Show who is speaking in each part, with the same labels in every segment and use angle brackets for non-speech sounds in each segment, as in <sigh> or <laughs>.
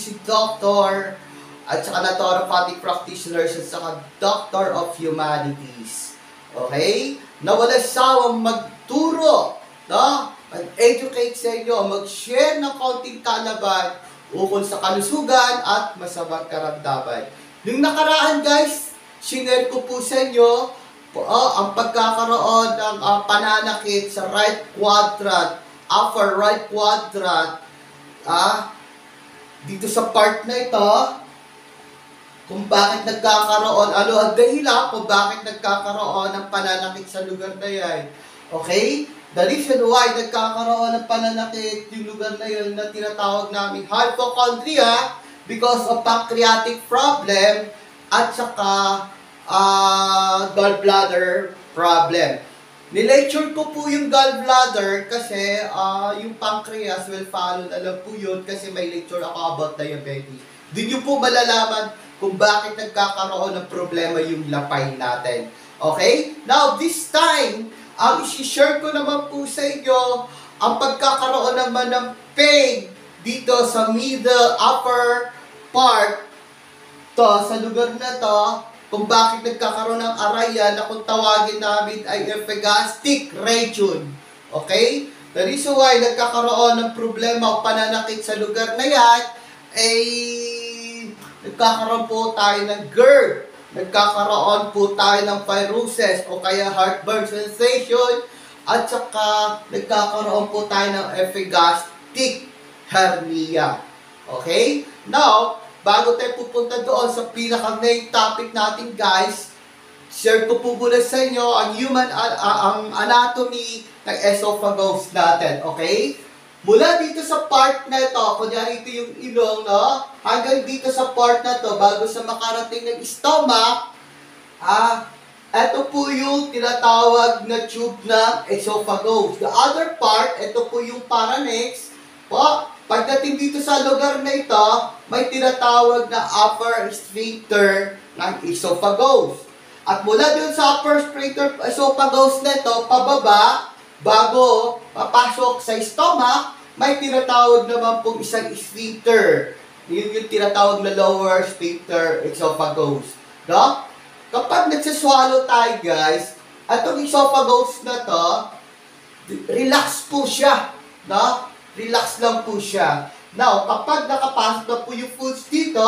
Speaker 1: medicine doctor, at saka naturopathic practitioner at saka Doctor of Humanities. Okay? Na wala sawang magturo, no? Mag-educate sa inyo, mag-share ng konting kalaban ukol sa kalusugan at masamang karamdaman. Nung nakaraan guys, sinare ko po sa inyo oh, ang pagkakaroon ng uh, pananakit sa right quadrant, upper right quadrant, ah, dito sa part na ito, kung bakit nagkakaroon, ano ang dahilan kung bakit nagkakaroon ng pananakit sa lugar na yan. Okay? The reason why nagkakaroon ng pananakit yung lugar na yun na tinatawag namin hypochondria because of pancreatic problem at saka uh, gallbladder problem. Nilecture ko po yung gallbladder kasi uh, yung pancreas will follow na lang po yun kasi may lecture ako about diabetes. Doon nyo po malalaman kung bakit nagkakaroon ng problema yung lapay natin. Okay? Now, this time, ang isi-share ko naman po sa inyo ang pagkakaroon naman ng pain dito sa middle upper part to sa lugar na to kung bakit nagkakaroon ng araya na kung tawagin namin ay epigastric region. Okay? The reason why nagkakaroon ng problema o pananakit sa lugar na yan ay nagkakaroon po tayo ng GERD nagkakaroon po tayo ng pyrosis o kaya heartburn sensation at saka nagkakaroon po tayo ng epigastric hernia. Okay? Now, bago tayo pupunta doon sa pinaka-main topic natin guys, share ko po muna sa inyo ang human uh, ang anatomy ng esophagus natin. Okay? Mula dito sa part na ito, kunyari ito yung ilong, no? Hanggang dito sa part na to, bago sa makarating ng stomach, ah, ito po yung tinatawag na tube ng esophagus. The other part, ito po yung pharynx. Po, pagdating dito sa lugar na ito, may tinatawag na upper sphincter ng esophagus. At mula dun sa upper sphincter esophagus na ito, pababa, bago papasok sa stomach, may tinatawag naman pong isang sphincter. Yun yung tinatawag na lower sphincter esophagus. No? Kapag nagsaswallow tayo, guys, atong esophagus na to, relax po siya. No? Relax lang po siya. Now, kapag nakapasok na po yung foods dito,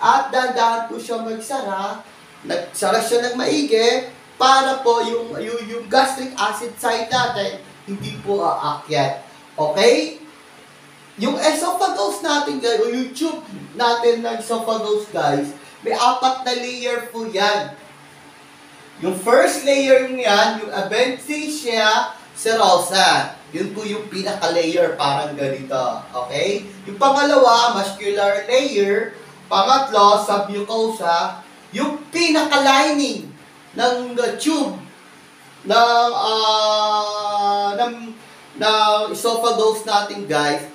Speaker 1: at dandahan po siya magsara, nagsara siya ng maigi, para po yung, yung, yung gastric acid side natin, hindi po aakyat. Okay? Yung esophagus natin guys, o yung tube natin ng esophagus guys, may apat na layer po yan. Yung first layer niyan, yung adventitia serosa. Yun po yung pinaka-layer, parang ganito. Okay? Yung pangalawa, muscular layer. Pangatlo, submucosa. Yung pinaka-lining ng uh, tube ng uh, ng ng esophagus natin guys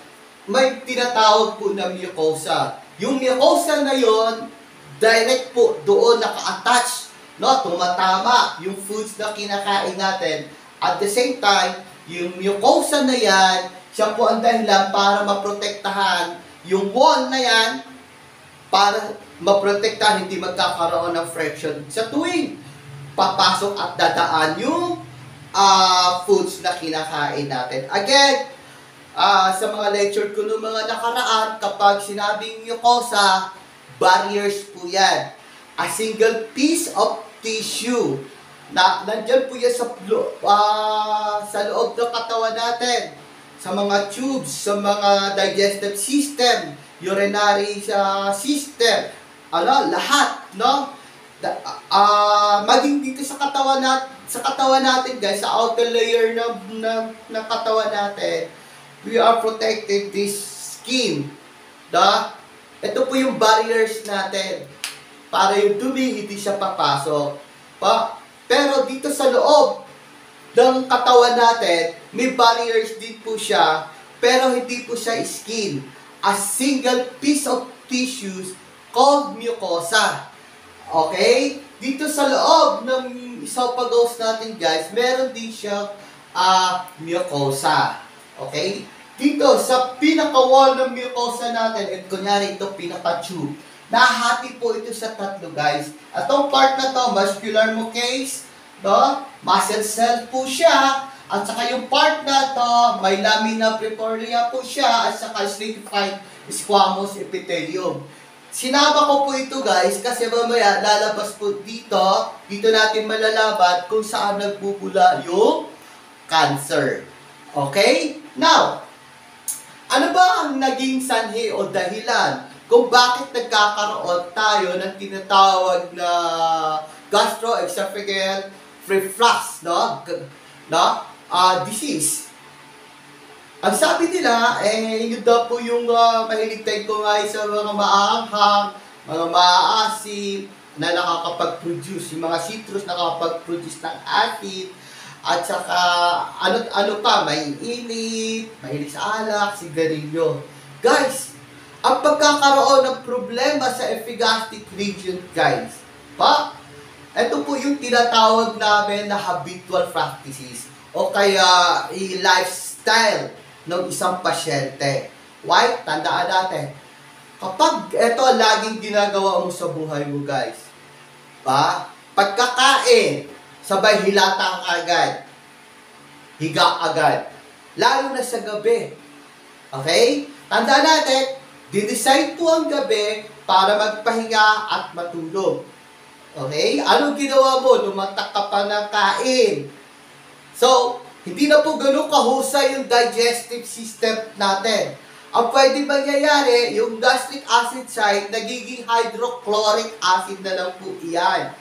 Speaker 1: may tinatawag po na mucosa yung mucosa na yon direct po doon naka-attach no tumatama yung foods na kinakain natin at the same time yung mucosa na yan siya po ang dahilan para maprotektahan yung wall na yan para maprotektahan hindi magkakaroon ng friction sa tuwing papasok at dadaan yung uh, foods na kinakain natin. Again, uh, sa mga lecture ko noong mga nakaraan, kapag sinabing mucosa, barriers po yan. A single piece of tissue na nandyan po yan sa, uh, sa loob ng katawan natin, sa mga tubes, sa mga digestive system, urinary uh, system, ano, lahat, no? uh, maging dito sa katawan nat sa katawan natin guys, sa outer layer ng ng, ng katawan natin, we are protected this skin. Da? Ito po yung barriers natin para yung dumi hindi siya papasok. Pa, pero dito sa loob ng katawan natin, may barriers din po siya, pero hindi po siya skin. A single piece of tissues called mucosa. Okay? Dito sa loob ng esophagus natin guys, meron din siyang uh, mucosa. Okay? Dito, sa pinaka-wall ng mucosa natin, at kunyari ito pinaka-tube, nahati po ito sa tatlo, guys. At tong part na to, muscular mucase, no? Muscle cell po siya, at saka yung part na to, may lamina preporia po siya, at saka stratified squamous epithelium. Sinama ko po ito guys kasi mamaya lalabas po dito, dito natin malalaman kung saan nagbubula yung cancer. Okay? Now, ano ba ang naging sanhi o dahilan kung bakit nagkakaroon tayo ng tinatawag na gastroesophageal reflux, no? No? Ah, disease. Ang sabi nila, eh, yun daw po yung uh, mahilig tayo nga sa mga maanghang, mga maaasim, na nakakapag-produce, yung mga citrus nakakapag-produce ng acid, at saka, ano, ano pa, may init, mahilig sa alak, sigarilyo. Guys, ang pagkakaroon ng problema sa epigastric region, guys, pa, ito po yung tinatawag namin na habitual practices o kaya i-lifestyle ng isang pasyente. Why? Tandaan natin, kapag ito laging ginagawa mo sa buhay mo, guys, pa, pagkakain, sabay hilata ka agad, higa agad, lalo na sa gabi. Okay? Tandaan natin, didesign po ang gabi para magpahinga at matulog. Okay? Anong ginawa mo? Lumatak ka pa ng kain. So, hindi na po ganun kahusay yung digestive system natin. Ang pwede mangyayari, yung gastric acid site, nagiging hydrochloric acid na lang po iyan.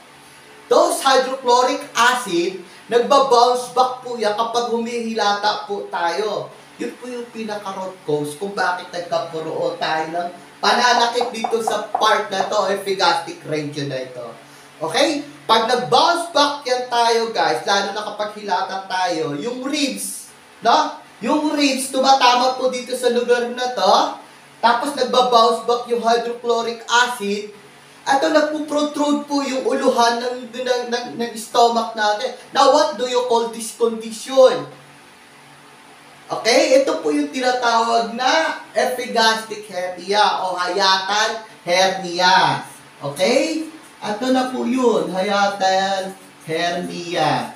Speaker 1: Those hydrochloric acid, nagba-bounce back po yan kapag humihilata po tayo. Yun po yung pinaka-root cause kung bakit nagkapuroon tayo ng pananakit dito sa part na to, epigastric region na ito. Okay? Pag nag-bounce back yan tayo, guys, lalo na kapag hilatan tayo, yung ribs, no? Yung ribs, tumatama po dito sa lugar na to, tapos nagba-bounce back yung hydrochloric acid, at nagpo-protrude po yung uluhan ng, ng, ng, ng stomach natin. Now, what do you call this condition? Okay, ito po yung tinatawag na epigastric hernia o hayatan hernia. Okay? Ito na po yun, hayatan hernia.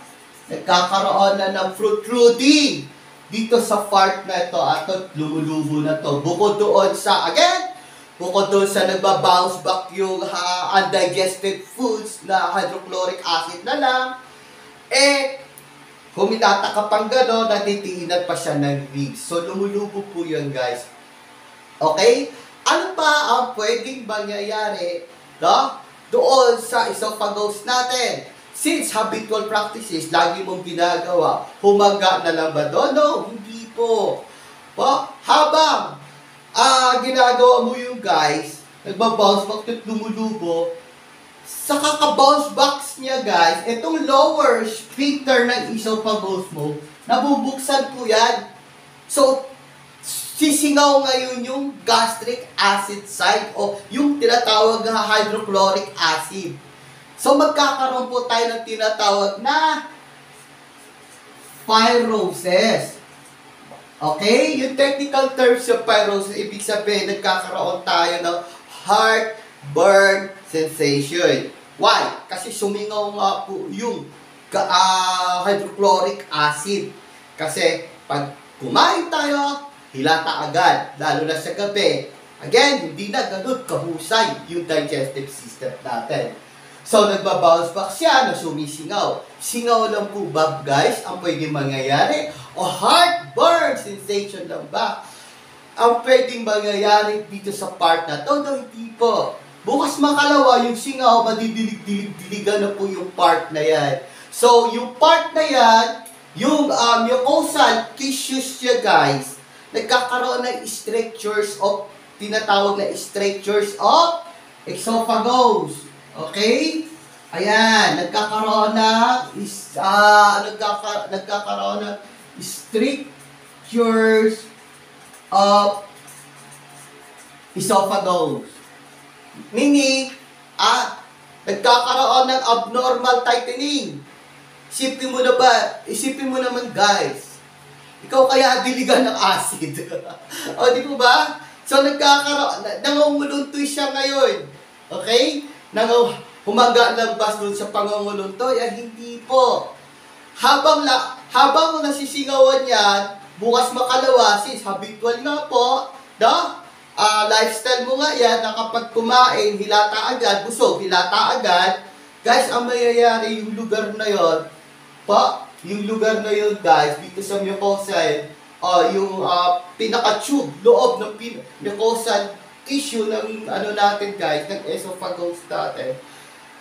Speaker 1: Nagkakaroon na ng protruding dito sa part na ito at lumulubo na to. Bukod doon sa, again, bukod doon sa nagbabounce back yung uh, undigested foods na hydrochloric acid na lang, eh, Humitata ka pang gano'n, natitiinan pa siya ng ribs. So, lumulubo po yun, guys. Okay? Ano pa ang pwedeng mangyayari no? Doon sa esophagus natin? Since habitual practices, lagi mong ginagawa, humaga na lang ba doon? No, hindi po. Po, habang ah ginagawa mo yung guys, nagbabounce back at lumulubo, sa kaka-bounce box niya guys, itong lower sphincter ng esophagus mo, nabubuksan po yan. So, sisingaw ngayon yung gastric acid site o yung tinatawag na hydrochloric acid. So, magkakaroon po tayo ng tinatawag na pyrosis. Okay? Yung technical terms sa pyrosis, ibig sabihin, nagkakaroon tayo ng heartburn sensation. Why? Kasi sumingaw nga po yung uh, hydrochloric acid. Kasi pag kumain tayo, hilata agad, lalo na sa gabi. Again, hindi na ganun kahusay yung digestive system natin. So, nagbabounce back siya na sumisingaw. Singaw lang po ba, guys, ang pwedeng mangyayari? O heartburn sensation lang ba? Ang pwedeng mangyayari dito sa part na to, no, hindi po. Bukas makalawa, yung singaw, madidilig-dilig-diligan na po yung part na yan. So, yung part na yan, yung um, mucosal tissues niya, guys, nagkakaroon ng strictures of, tinatawag na strictures of esophagus. Okay? Ayan, nagkakaroon na is uh, nagkaka, nagkakaroon ng strictures of esophagus. Meaning, ah, nagkakaroon ng abnormal tightening. Isipin mo na ba, isipin mo naman guys, Ikaw kaya diligan ng acid. <laughs> o, di po ba? So, nagkakaroon, na- nangunguluntoy siya ngayon. Okay? Nang humaga bus doon sa pangunguluntoy, ay hindi po. Habang la, habang nasisigawan yan, bukas makalawa, sis, habitual nga po, no? Ah, lifestyle mo nga yan, na kapag kumain, hilata agad, busog, hilata agad, guys, ang mayayari yung lugar na yon, pa, yung lugar na yun, guys, dito sa mucosal, ah yung ah, pinaka-tube, loob ng pin- mucosal tissue ng ano natin, guys, ng esophagus natin,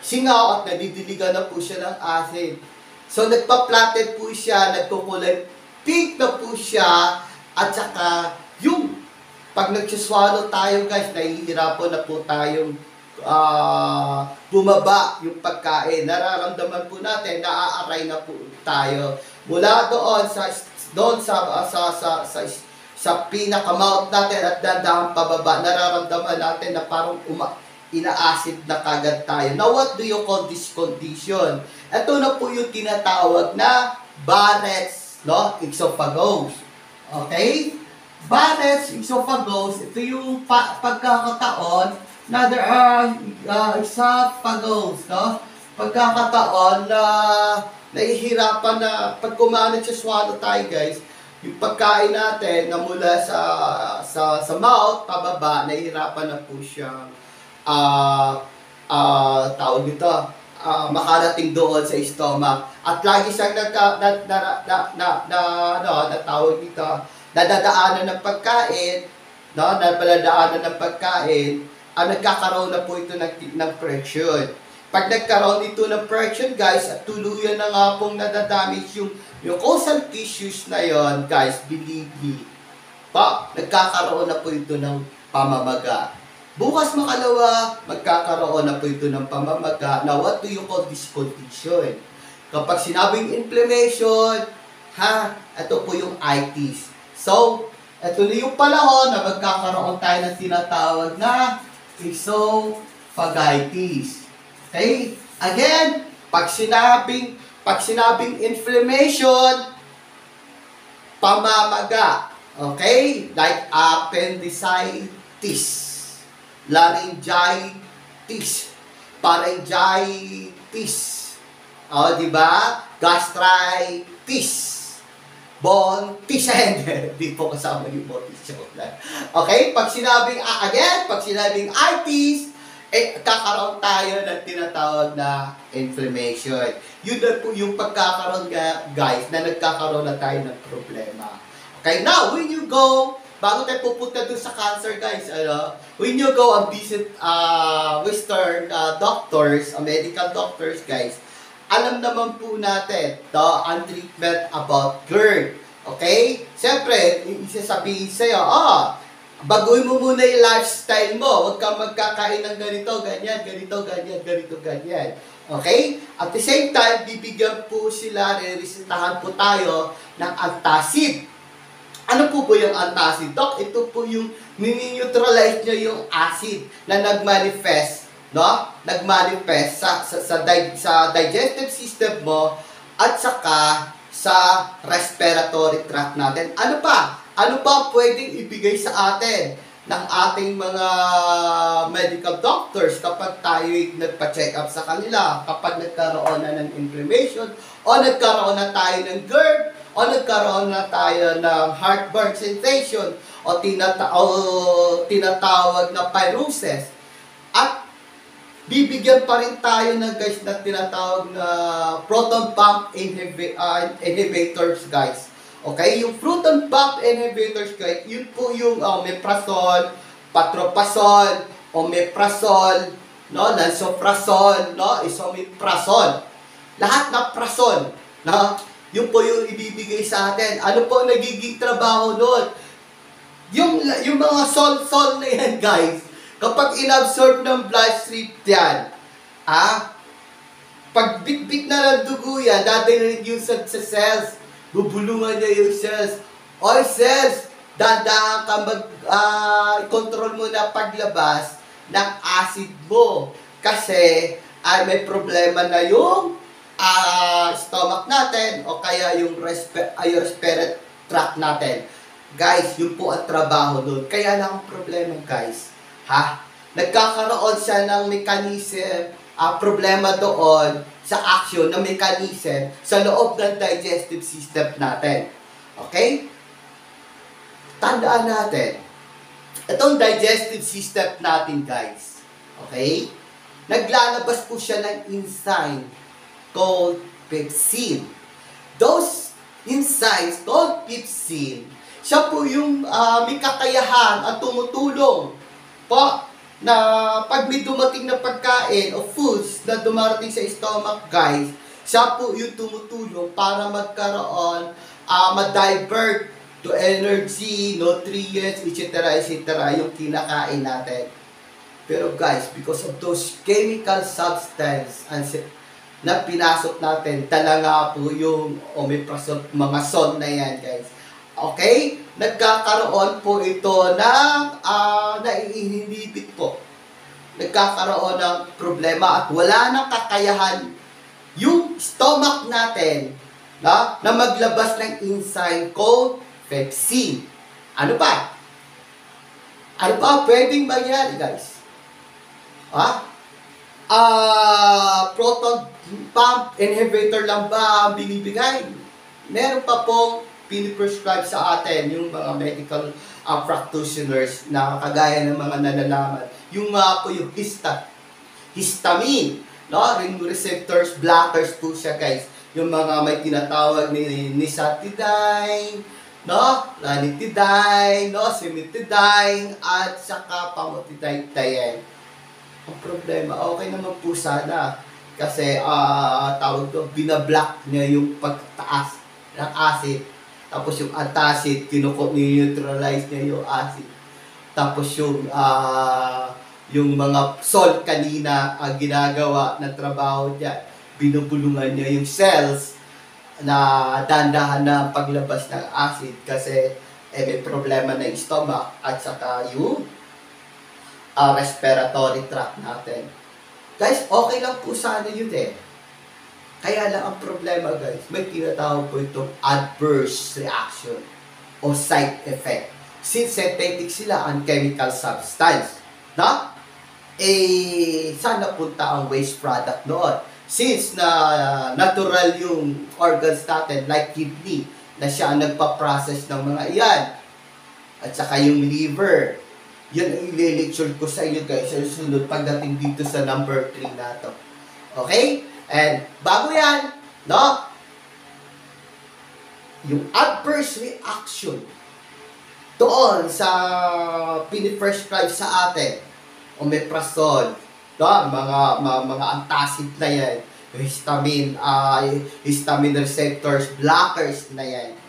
Speaker 1: singaw at nadidiligan na po siya ng acid. So, nagpa-platted po siya, nagkukulay pink na po siya, at saka yung pag nag-swallow tayo guys, nahihirapan na po tayong ah, bumaba yung pagkain. Nararamdaman po natin, naaaray na po tayo. Mula doon sa doon sa sa sa sa, sa pinaka-mouth natin at dadaan pababa, nararamdaman natin na parang uma, ina-acid na kagad tayo. Now, what do you call this condition? Ito na po yung tinatawag na Barrett's no? esophagus. Okay? Barrett's esophagus, ito yung pa- pagkakataon na there are uh, esophagus, no? Pagkakataon na nahihirapan na pag kumain sa swallow tayo, guys, yung pagkain natin na mula sa sa sa mouth pababa, nahihirapan na po siyang ah ah tawag dito, ah, makarating doon sa stomach. At lagi siyang nagka, na, na, na, na, na, ano, natawag dito, nadadaanan ng pagkain, no, napaladaanan ng pagkain, ang nagkakaroon na po ito ng, ng friction. Pag nagkaroon ito ng friction, guys, at tuluyan na nga pong nadadamage yung mucosal tissues na yon guys, believe me, pa, nagkakaroon na po ito ng pamamaga. Bukas makalawa, magkakaroon na po ito ng pamamaga na what do you call this condition? Kapag sinabing inflammation, ha, ito po yung itis. So, ito na yung panahon na magkakaroon tayo ng tinatawag na esophagitis. Okay? Again, pag sinabing, pag sinabing inflammation, pamamaga. Okay? Like appendicitis, laryngitis, pharyngitis, o, di ba? Gastritis, bontis, <laughs> hindi po kasama yung bontis. joke lang. Okay? Pag sinabing, ah, again, pag sinabing itis, eh, kakaroon tayo ng tinatawag na inflammation. Yun na po yung pagkakaroon, guys, na nagkakaroon na tayo ng problema. Okay, now, when you go, bago tayo pupunta dun sa cancer, guys, ano, when you go and visit uh, Western uh, doctors, uh, medical doctors, guys, alam naman po natin the ang treatment about GERD. Okay? Siyempre, isasabihin sa'yo, ah, baguhin mo muna yung lifestyle mo. Huwag kang magkakain ng ganito, ganyan, ganito, ganyan, ganito, ganyan. Okay? At the same time, bibigyan po sila, re-resetahan po tayo ng antacid. Ano po ba yung antacid? Doc, ito po yung nini-neutralize nyo yung acid na nag-manifest, no? Nag-manifest sa, sa, sa, di- sa digestive system mo at saka sa respiratory tract natin. Ano pa? Ano pa pwedeng ibigay sa atin ng ating mga medical doctors kapag tayo nagpa-check up sa kanila, kapag nagkaroon na ng inflammation, o nagkaroon na tayo ng GERD, o nagkaroon na tayo ng heartburn sensation, o, tinata o tinatawag na pyrosis. At bibigyan pa rin tayo ng guys na tinatawag na proton pump ah, inhibitors guys. Okay, yung proton pump inhibitors guys, yun po yung uh, omeprazole, patropazole, omeprazole, no, lansoprazole, no, isomeprazole. Lahat ng prazole, no, yun po yung ibibigay sa atin. Ano po ang nagiging trabaho doon? Yung, yung mga sol-sol na yan, guys, kapag inabsorb ng bloodstream yan, ah, pag bit-bit na ng dugo yan, dadalhin yung sa, sa cells, bubulungan niya yung cells. Oy, cells, dadaan ka mag, ah, control mo na paglabas ng acid mo. Kasi, ay may problema na yung ah, stomach natin o kaya yung respi- ay, respiratory tract natin. Guys, yun po ang trabaho doon. Kaya lang ang problema, guys. Ha? Nagkakaroon siya ng mechanism, ah, problema doon sa action ng mechanism sa loob ng digestive system natin. Okay? Tandaan natin, itong digestive system natin, guys. Okay? Naglalabas po siya ng enzyme called pepsin. Those enzymes called pepsin, siya po yung ah, may kakayahan at tumutulong po na pag may dumating na pagkain o foods na dumarating sa stomach, guys, siya po yung tumutulong para magkaroon, ah ma-divert to energy, nutrients, etc., etc., yung kinakain natin. Pero guys, because of those chemical substance and na pinasok natin, talaga po yung omeprazole, mga son na yan, guys. Okay? Nagkakaroon po ito ng uh, naiinhibit po. Nagkakaroon ng problema at wala nang kakayahan yung stomach natin na, na maglabas ng enzyme called pepsin. Ano pa? Ano pa pwedeng mangyari, guys? Ha? Ah, proton pump inhibitor lang ba ang binibigay? Meron pa pong piniprescribe sa atin yung mga medical uh, practitioners na kagaya ng mga nalalaman. Yung nga po yung hista, histamine, no? Ring receptors, blockers po siya guys. Yung mga may tinatawag ni nisatidine, no? Ranitidine, no? Simitidine, at saka pamotidine. Ang problema, okay naman po sana. Kasi, ah tawag to, binablock niya yung pagtaas ng acid. Tapos yung antacid, kinuko neutralize niya yung acid. Tapos yung, ah yung mga salt kanina ang ginagawa ng trabaho niya, binubulungan niya yung cells na dandahan na paglabas ng acid kasi eh, may problema na yung stomach at saka yung uh, respiratory tract natin. Guys, okay lang po sana yun eh. Kaya lang ang problema guys, may tinatawag po itong adverse reaction o side effect. Since synthetic sila ang chemical substance. No? Eh, saan napunta ang waste product noon? Since na natural yung organs natin, like kidney, na siya ang nagpa-process ng mga iyan. At saka yung liver, yan ang i-lecture ko sa inyo guys sa sunod pagdating dito sa number 3 na to. Okay? And bago yan, no? Yung adverse reaction doon sa piniprescribe sa atin, omeprazole, no? mga, mga, mga antacid na yan, histamine, uh, histamine receptors, blockers na yan